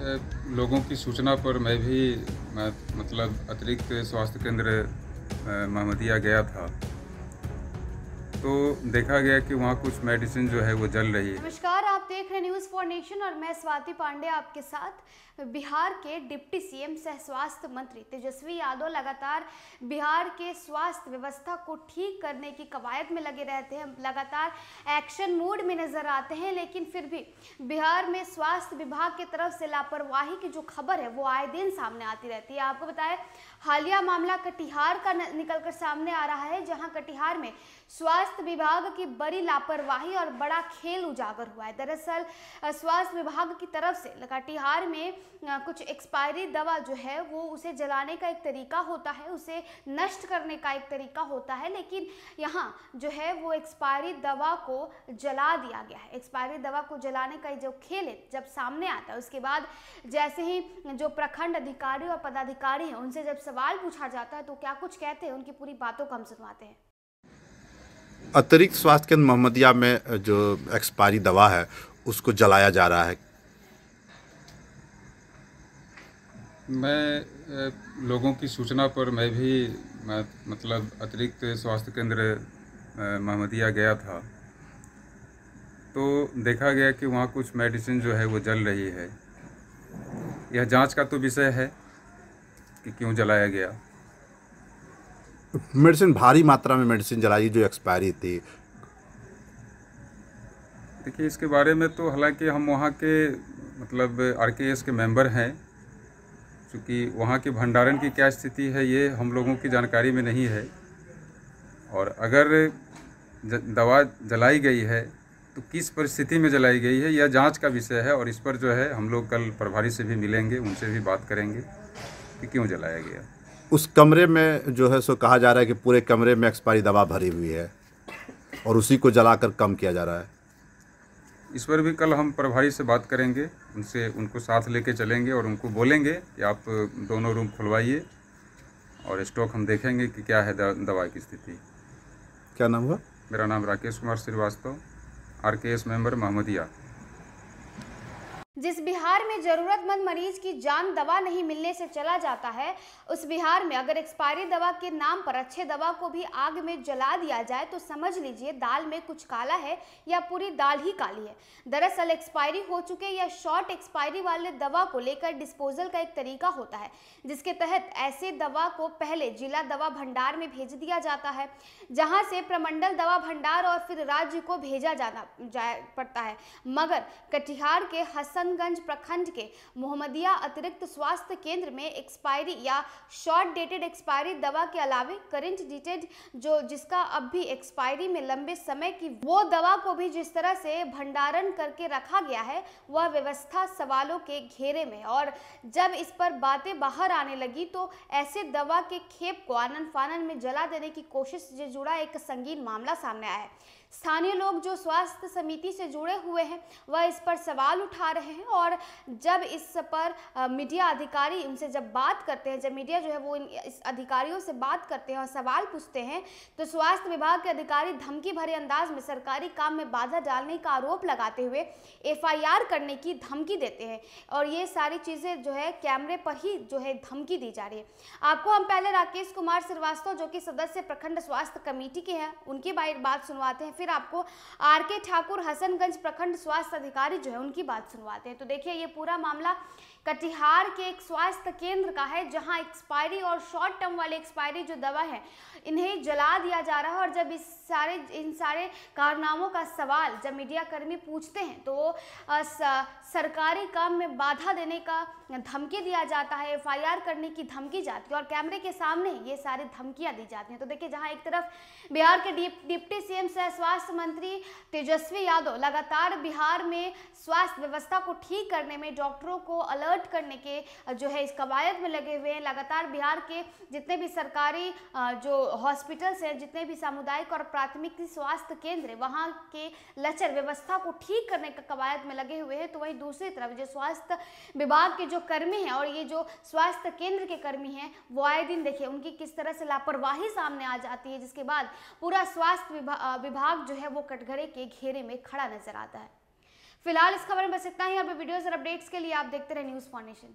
लोगों की सूचना पर मैं भी मैं, मतलब अतिरिक्त स्वास्थ्य केंद्र महमदिया गया था। तो देखा गया कि वहाँ कुछ मेडिसिन जो है वो जल रही है। नमस्कार देख रहे न्यूज़ फॉर नेशन और मैं स्वाति पांडे आपके साथ बिहार के डिप्टी सीएम सह स्वास्थ्य मंत्री तेजस्वी यादव लगातार बिहार के स्वास्थ्य व्यवस्था को ठीक करने की कवायद में लगे रहते हैं। लगातार एक्शन मोड में नज़र आते हैं, लेकिन फिर भी बिहार में स्वास्थ्य विभाग की तरफ़ से लापरवाही की जो खबर है, वो आए दिन सामने आती रहती है। आपको बताएँ, हालिया मामला कटिहार का निकलकर सामने आ रहा है, जहाँ कटिहार में स्वास्थ्य विभाग की बड़ी लापरवाही और बड़ा खेल उजागर हुआ है। दरअसल अ, स्वास्थ्य विभाग की तरफ़ से कटिहार में कुछ एक्सपायरी दवा जो है वो उसे जलाने का एक तरीका होता है उसे नष्ट करने का एक तरीका होता है लेकिन यहाँ जो है वो एक्सपायरी दवा को जला दिया गया है। एक्सपायरी दवा को जलाने का जो खेल है जब सामने आता है उसके बाद जैसे ही जो प्रखंड अधिकारी और पदाधिकारी हैं उनसे जब सवाल पूछा जाता है तो क्या कुछ कहते हैं? उनकी पूरी बातों को हम सुनवाते हैं। अतिरिक्त स्वास्थ्य केंद्र मोहम्मदिया में जो एक्सपायरी दवा है उसको जलाया जा रहा है। मैं लोगों की सूचना पर मैं भी मैं, मतलब अतिरिक्त स्वास्थ्य केंद्र महमदिया गया था। तो देखा गया कि वहाँ कुछ मेडिसिन जो है वो जल रही है। यह जाँच का तो विषय है कि क्यों जलाया गया। मेडिसिन भारी मात्रा में मेडिसिन जलाई जो एक्सपायरी थी। देखिए, इसके बारे में तो हालाँकि हम वहाँ के मतलब आर के एस के मेंबर हैं क्योंकि वहाँ के भंडारण की क्या स्थिति है, ये हम लोगों की जानकारी में नहीं है। और अगर दवा जलाई गई है तो किस परिस्थिति में जलाई गई है, यह जाँच का विषय है, और इस पर जो है, हम लोग कल प्रभारी से भी मिलेंगे, उनसे भी बात करेंगे कि क्यों जलाया गया। उस कमरे में जो है, सो कहा जा रहा है कि पूरे कमरे में एक्सपायरी दवा भरी हुई है, और उसी को जलाकर कम किया जा रहा है। इस पर भी कल हम प्रभारी से बात करेंगे उनसे उनको साथ लेके चलेंगे और उनको बोलेंगे कि आप दोनों रूम खुलवाइए और स्टॉक हम देखेंगे कि क्या है दवा की स्थिति। क्या नाम हुआ? मेरा नाम Rakesh Kumar Srivastava R K S member Mahmadiya जिस बिहार में जरूरतमंद मरीज़ की जान दवा नहीं मिलने से चला जाता है, उस बिहार में अगर एक्सपायरी दवा के नाम पर अच्छे दवा को भी आग में जला दिया जाए तो समझ लीजिए दाल में कुछ काला है या पूरी दाल ही काली है। दरअसल एक्सपायरी हो चुके या शॉर्ट एक्सपायरी वाले दवा को लेकर डिस्पोजल का एक तरीका होता है, जिसके तहत ऐसे दवा को पहले जिला दवा भंडार में भेज दिया जाता है, जहाँ से प्रमंडल दवा भंडार और फिर राज्य को भेजा जाना जा पड़ता है। मगर कटिहार के हसनगंज प्रखंड के मोहम्मदिया अतिरिक्त स्वास्थ्य केंद्र में एक्सपायरी या शॉर्ट डेटेड एक्सपायरी दवा के अलावे करंट डेटेड जो जिसका अब भी एक्सपायरी में लंबे समय की वो दवा को भी जिस तरह से भंडारण करके रखा गया है, वह व्यवस्था सवालों के घेरे में और जब इस पर बातें बाहर आने लगी तो ऐसे दवा के खेप को आनंद फानन में जला देने की कोशिश से जुड़ा एक संगीन मामला सामने आया है। स्थानीय लोग जो स्वास्थ्य समिति से जुड़े हुए हैं, वह इस पर सवाल उठा रहे हैं और जब इस पर मीडिया अधिकारी उनसे जब बात करते हैं, जब मीडिया जो है वो इन, इस अधिकारियों से बात करते हैं और सवाल पूछते हैं तो स्वास्थ्य विभाग के अधिकारी धमकी भरे अंदाज में सरकारी काम में बाधा डालने का आरोप लगाते हुए एफआईआर करने की धमकी देते हैं और ये सारी चीज़ें जो है कैमरे पर ही जो है धमकी दी जा रही है। आपको हम पहले राकेश कुमार श्रीवास्तव, जो कि सदस्य प्रखंड स्वास्थ्य कमेटी के हैं, उनकी बात सुनवाते हैं। फिर आपको आर के ठाकुर हसनगंज प्रखंड स्वास्थ्य अधिकारी जो है उनकी बात सुनवाते हैं। तो देखिए, ये पूरा मामला कटिहार के एक स्वास्थ्य केंद्र का है, जहाँ एक्सपायरी और शॉर्ट टर्म वाली एक्सपायरी जो दवा है, इन्हें जला दिया जा रहा है। और जब इस सारे, इन सारे कारनामों का सवाल जब मीडिया कर्मी पूछते हैं तो सरकारी काम में बाधा देने का धमकी दिया जाता है, एफआईआर करने की धमकी जाती है और कैमरे के सामने ये सारी धमकियाँ दी जाती हैं। तो देखिए, जहाँ एक तरफ़ बिहार के डिप्टी सीएम सह स्वास्थ्य मंत्री तेजस्वी यादव लगातार बिहार में स्वास्थ्य व्यवस्था को ठीक करने में डॉक्टरों को अलर्ट करने के जो है इस कवायद में लगे हुए हैं। लगातार बिहार के जितने भी सरकारी जो हॉस्पिटल्स हैं जितने भी सामुदायिक और प्राथमिक स्वास्थ्य केंद्र वहाँ के लचर व्यवस्था को ठीक करने का कवायद में लगे हुए हैं। तो वहीं दूसरी तरफ़ जो स्वास्थ्य विभाग के जो कर्मी हैं और ये जो स्वास्थ्य केंद्र के कर्मी हैं वो आए दिन देखिए उनकी किस तरह से लापरवाही सामने आ जाती है जिसके बाद पूरा स्वास्थ्य विभा, अ, विभाग जो है वो कटघरे के घेरे में खड़ा नज़र आता है। फ़िलहाल इस खबर में बस इतना ही। और वीडियोस और अपडेट्स के लिए आप देखते रहे न्यूज़ फॉर नेशन।